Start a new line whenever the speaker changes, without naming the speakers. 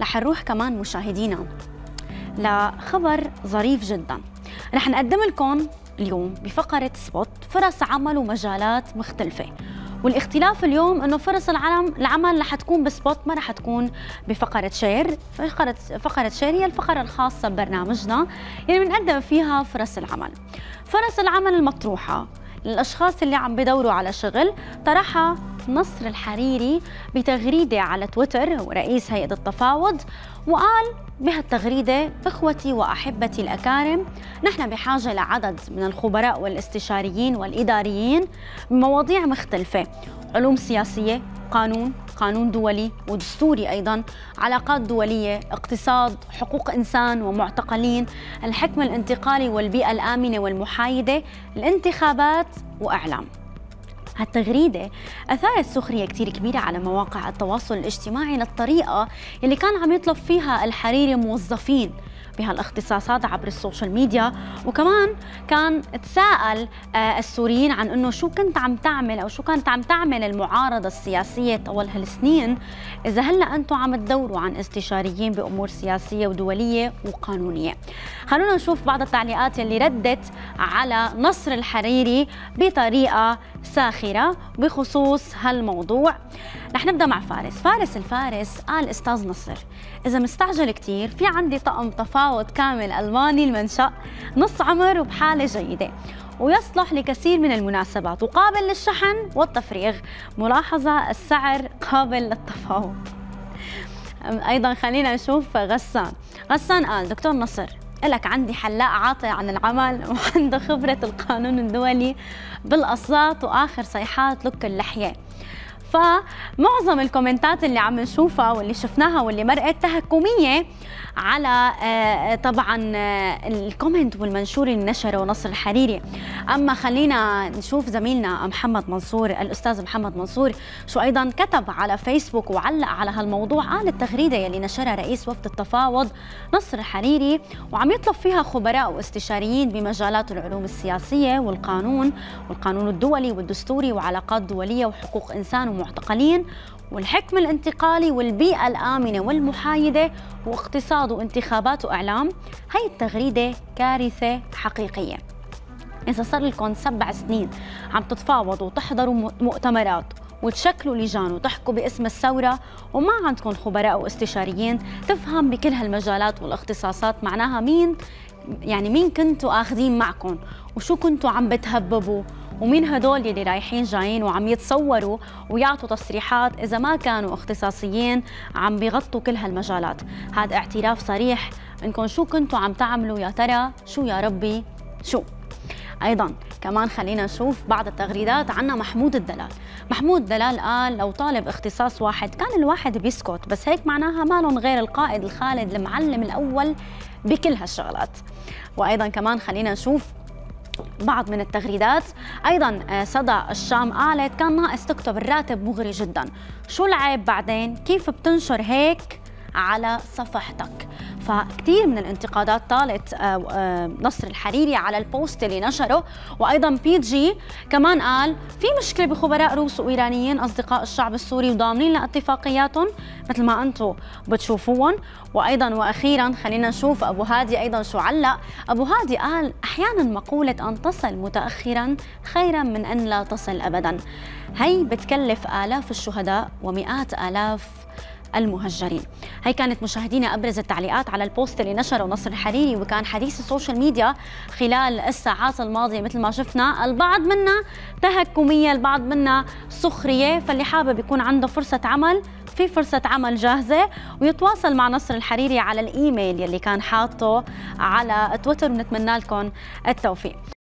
رح نروح كمان مشاهدينا لخبر ظريف جدا. رح نقدم لكم اليوم بفقرة spot فرص عمل ومجالات مختلفة. والاختلاف اليوم إنه فرص العمل العمل رح تكون ب spot ما رح تكون بفقرة share. فقره فقرة share هي الفقرة الخاصة ببرنامجنا اللي بنقدم فيها فرص العمل. فرص العمل المطروحة للأشخاص اللي عم بدوروا على شغل طرحها نصر الحريري بتغريدة على تويتر ورئيس هيئة التفاوض وقال بهالتغريدة إخوتي وأحبتي الأكارم نحن بحاجة لعدد من الخبراء والاستشاريين والإداريين بمواضيع مختلفة علوم سياسية قانون قانون دولي ودستوري أيضا علاقات دولية اقتصاد حقوق إنسان ومعتقلين الحكم الانتقالي والبيئة الآمنة والمحايدة الانتخابات وإعلام. هالتغريدة أثارت سخرية كتير كبيرة على مواقع التواصل الاجتماعي للطريقة اللي كان عم يطلب فيها الحريري موظفين بهالاختصاصات عبر ال social media. وكمان كان تساءل آه، السوريين عن إنه شو كنت عم تعمل أو شو كانت عم تعمل المعارضة السياسية طوال هالسنين. إذا هلأ أنتم عم تدوروا عن استشاريين بأمور سياسية ودولية وقانونية. خلونا نشوف بعض التعليقات اللي ردت على نصر الحريري بطريقة ساخره بخصوص هالموضوع. رح نبدأ مع فارس. فارس الفارس قال أستاذ نصر. إذا مستعجل كثير في عندي طقم تفاوض كامل ألماني المنشأ نص عمر وبحالة جيدة ويصلح لكثير من المناسبات وقابل للشحن والتفريغ. ملاحظة السعر قابل للتفاوض أيضا خلينا نشوف غسان. غسان قال دكتور نصر. لك عندي حلاق عاطل عن العمل وعنده خبرة القانون الدولي بالقصات وآخر صيحات لك اللحية. فمعظم الكومنتات اللي عم نشوفها واللي شفناها واللي مرقت تهكمية على آه، طبعا آه، ال comment والمنشور اللي نشره نصر الحريري. أما خلينا نشوف زميلنا محمد منصور الأستاذ محمد منصور شو أيضا كتب على فيسبوك وعلق على هالموضوع قال التغريدة يلي نشرها رئيس وفد التفاوض نصر الحريري. وعم يطلب فيها خبراء واستشاريين بمجالات العلوم السياسية والقانون والقانون الدولي والدستوري وعلاقات دولية وحقوق إنسان ومعتقلين والحكم الانتقالي والبيئة الآمنة والمحايدة واقتصاد وانتخابات وإعلام هاي التغريدة كارثة حقيقية. إذا صار لكم سبع سنين عم تتفاوضوا وتحضروا مؤتمرات وتشكلوا لجان وتحكوا باسم الثورة وما عندكم خبراء واستشاريين تفهم بكل هالمجالات والاختصاصات معناها مين يعني مين كنتوا آخذين معكم وشو كنتوا عم بتهببوا ومين هدول اللي رايحين جايين وعم يتصوروا ويعطوا تصريحات إذا ما كانوا اختصاصيين عم بيغطوا كل هالمجالات. هذا اعتراف صريح إنكم شو كنتوا عم تعملوا يا ترى؟ شو يا ربي؟ شو؟ أيضا كمان خلينا نشوف بعض التغريدات عنا محمود الدلال. محمود دلال قال لو طالب اختصاص واحد كان الواحد بيسكت بس هيك معناها مالهم غير القائد الخالد المعلم الأول بكل هالشغلات. وأيضا كمان خلينا نشوف بعض من التغريدات. أيضا آه، صدى الشام قالت كان ناقص تكتب الراتب مغري جدا. شو العيب بعدين؟ كيف بتنشر هيك؟ على صفحتك. فكثير من الانتقادات طالت آه، آه، نصر الحريري على ال post اللي نشره. وأيضا بي جي كمان قال في مشكلة بخبراء روس وإيرانيين أصدقاء الشعب السوري وضامنين لاتفاقياتهم مثل ما أنتم بتشوفوهم وأيضا وأخيرا خلينا نشوف أبو هادي أيضا شو علق. أبو هادي قال أحيانا مقولة أن تصل متاخرا خيرا من أن لا تصل ابدا. هي بتكلف آلاف الشهداء ومئات آلاف المهجرين. هي كانت مشاهدينا أبرز التعليقات على ال post اللي نشره نصر الحريري وكان حديث ال social media خلال الساعات الماضية مثل ما شفنا. البعض منا تهكمية البعض منا سخرية فاللي حابب يكون عنده فرصة عمل في فرصة عمل جاهزة. ويتواصل مع نصر الحريري على الإيميل يلي كان حاطه على تويتر. ونتمنى لكم التوفيق.